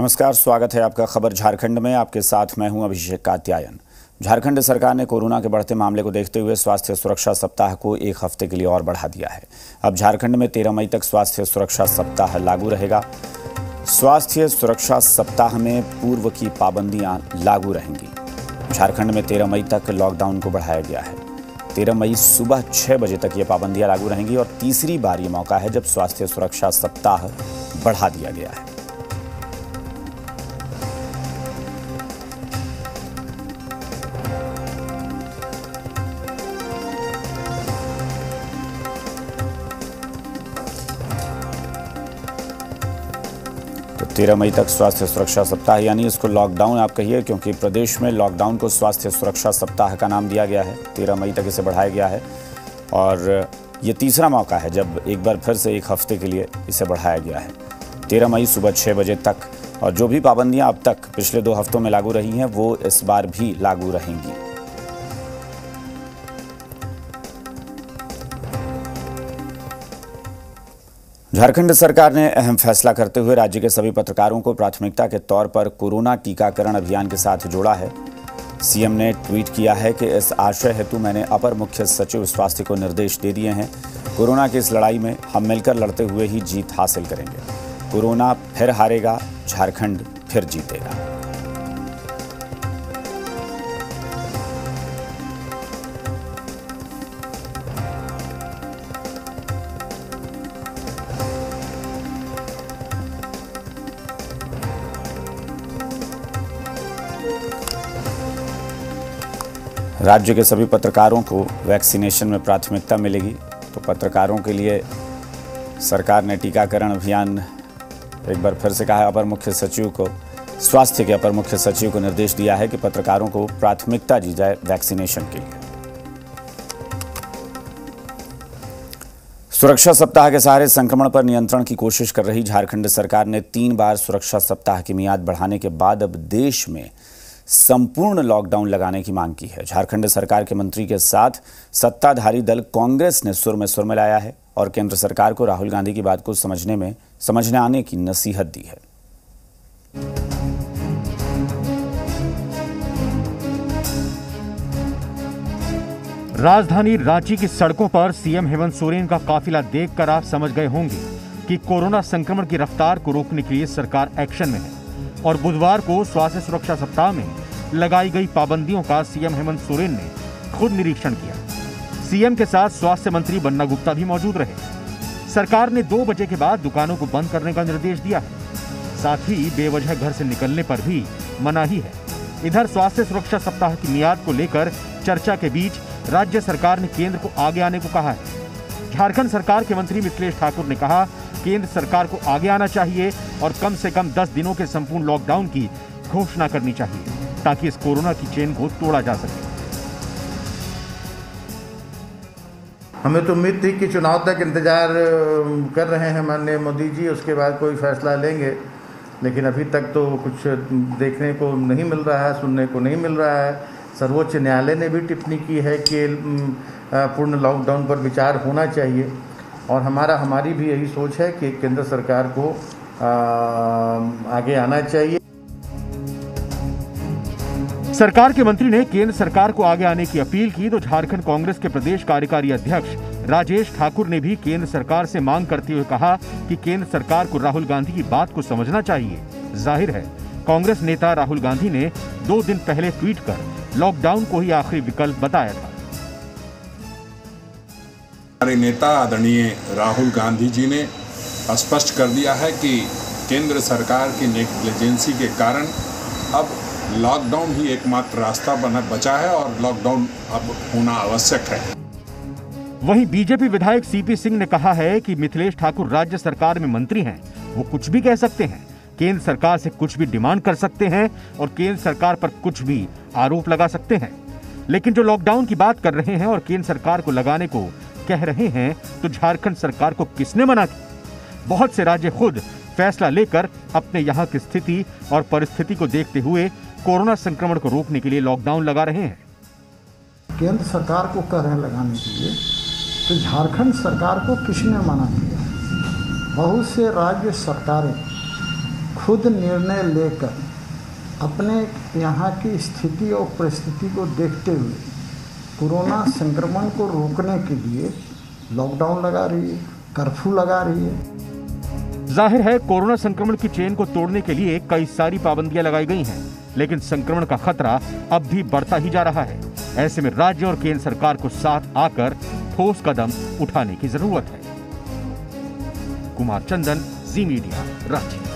नमस्कार, स्वागत है आपका खबर झारखंड में। आपके साथ मैं हूँ अभिषेक कात्यायन। झारखंड सरकार ने कोरोना के बढ़ते मामले को देखते हुए स्वास्थ्य सुरक्षा सप्ताह को एक हफ़्ते के लिए और बढ़ा दिया है। अब झारखंड में तेरह मई तक स्वास्थ्य सुरक्षा सप्ताह लागू रहेगा। स्वास्थ्य सुरक्षा सप्ताह में पूर्व की पाबंदियाँ लागू रहेंगी। झारखंड में तेरह मई तक लॉकडाउन को बढ़ाया गया है। तेरह मई सुबह छह बजे तक ये पाबंदियाँ लागू रहेंगी और तीसरी बार ये मौका है जब स्वास्थ्य सुरक्षा सप्ताह बढ़ा दिया गया है। तेरह मई तक स्वास्थ्य सुरक्षा सप्ताह, यानी इसको लॉकडाउन आप कहिए, क्योंकि प्रदेश में लॉकडाउन को स्वास्थ्य सुरक्षा सप्ताह का नाम दिया गया है। तेरह मई तक इसे बढ़ाया गया है। और ये तीसरा मौका है, जब एक बार फिर से एक हफ़्ते के लिए इसे बढ़ाया गया है। तेरह मई सुबह छः बजे तक, और जो भी पाबंदियाँ अब तक पिछले दो हफ्तों में लागू रही हैं, वो इस बार भी लागू रहेंगी। झारखंड सरकार ने अहम फैसला करते हुए राज्य के सभी पत्रकारों को प्राथमिकता के तौर पर कोरोना टीकाकरण अभियान के साथ जोड़ा है। सीएम ने ट्वीट किया है कि इस आशय हेतु मैंने अपर मुख्य सचिव स्वास्थ्य को निर्देश दे दिए हैं। कोरोना की इस लड़ाई में हम मिलकर लड़ते हुए ही जीत हासिल करेंगे। कोरोना फिर हारेगा, झारखंड फिर जीतेगा। राज्य के सभी पत्रकारों को वैक्सीनेशन में प्राथमिकता मिलेगी। तो पत्रकारों के लिए सरकार ने टीकाकरण अभियान एक बार फिर से कहा अपर मुख्य सचिव को, स्वास्थ्य के अपर मुख्य सचिव को निर्देश दिया है कि पत्रकारों को प्राथमिकता दी जाए वैक्सीनेशन के लिए। सुरक्षा सप्ताह के सहारे संक्रमण पर नियंत्रण की कोशिश कर रही झारखंड सरकार ने तीन बार सुरक्षा सप्ताह की मियाद बढ़ाने के बाद अब देश में संपूर्ण लॉकडाउन लगाने की मांग की है। झारखंड सरकार के मंत्री के साथ सत्ताधारी दल कांग्रेस ने सुर में सुर मिलाया है और केंद्र सरकार को राहुल गांधी की बात को समझने में, समझने आने की नसीहत दी है। राजधानी रांची की सड़कों पर सीएम हेमंत सोरेन का काफिला देखकर आप समझ गए होंगे कि कोरोना संक्रमण की रफ्तार को रोकने के लिए सरकार एक्शन में है। और बुधवार को स्वास्थ्य सुरक्षा सप्ताह में लगाई गई पाबंदियों का सीएम हेमंत सोरेन ने खुद निरीक्षण किया। सीएम के साथ स्वास्थ्य मंत्री बन्ना गुप्ता भी मौजूद रहे। सरकार ने दो बजे के बाद दुकानों को बंद करने का निर्देश दिया है। साथ ही बेवजह घर से निकलने पर भी मनाही है। इधर स्वास्थ्य सुरक्षा सप्ताह की मियाद को लेकर चर्चा के बीच राज्य सरकार ने केंद्र को आगे आने को कहा है। झारखंड सरकार के मंत्री मिथिलेश ठाकुर ने कहा केंद्र सरकार को आगे आना चाहिए और कम से कम 10 दिनों के संपूर्ण लॉकडाउन की घोषणा करनी चाहिए, ताकि इस कोरोना की चेन को तोड़ा जा सके। हमें तो उम्मीद थी कि चुनाव तक इंतज़ार कर रहे हैं माननीय मोदी जी, उसके बाद कोई फैसला लेंगे, लेकिन अभी तक तो कुछ देखने को नहीं मिल रहा है, सुनने को नहीं मिल रहा है। सर्वोच्च न्यायालय ने भी टिप्पणी की है कि पूर्ण लॉकडाउन पर विचार होना चाहिए। और हमारा, हमारी भी यही सोच है कि केंद्र सरकार को आगे आना चाहिए। सरकार के मंत्री ने केंद्र सरकार को आगे आने की अपील की तो झारखंड कांग्रेस के प्रदेश कार्यकारी अध्यक्ष राजेश ठाकुर ने भी केंद्र सरकार से मांग करते हुए कहा कि केंद्र सरकार को राहुल गांधी की बात को समझना चाहिए। ज़ाहिर है, कांग्रेस नेता राहुल गांधी ने दो दिन पहले ट्वीट कर, लॉकडाउन को ही आखिरी विकल्प बताया था। हमारे नेता आदरणीय राहुल गांधी जी ने स्पष्ट कर दिया है कि केंद्र सरकार की नेग्लिजेंसी के कारण अब लॉकडाउन ही एकमात्र रास्ता बना, बचा है और लॉकडाउन अब होना आवश्यक है। वहीं बीजेपी विधायक सीपी सिंह ने कहा है कि मिथिलेश ठाकुर राज्य सरकार में मंत्री हैं। वो कुछ भी कह सकते हैं। केंद्र सरकार से कुछ भी डिमांड कर सकते हैं और केंद्र सरकार पर कुछ भी आरोप लगा सकते हैं। लेकिन जो लॉकडाउन की बात कर रहे हैं और केंद्र सरकार को लगाने को कह रहे हैं तो झारखंड सरकार को किसने मना किया? बहुत से राज्य खुद फैसला लेकर अपने यहाँ की स्थिति और परिस्थिति को देखते हुए कोरोना संक्रमण को रोकने के लिए लॉकडाउन लगा रहे हैं। केंद्र सरकार को कह रहे लगाने के लिए तो झारखंड सरकार को किसने मना किया? बहुत से राज्य सरकारें खुद निर्णय लेकर अपने यहाँ की स्थिति और परिस्थिति को देखते हुए कोरोना संक्रमण को रोकने के लिए लॉकडाउन लगा रही है कर्फ्यू लगा रही है। ज़ाहिर है, कोरोना संक्रमण की चेन को तोड़ने के लिए कई सारी पाबंदियाँ लगाई गई हैं, लेकिन संक्रमण का खतरा अब भी बढ़ता ही जा रहा है। ऐसे में राज्य और केंद्र सरकार को साथ आकर ठोस कदम उठाने की ज़रूरत है। Kumar Chandan, G media, Ranchi.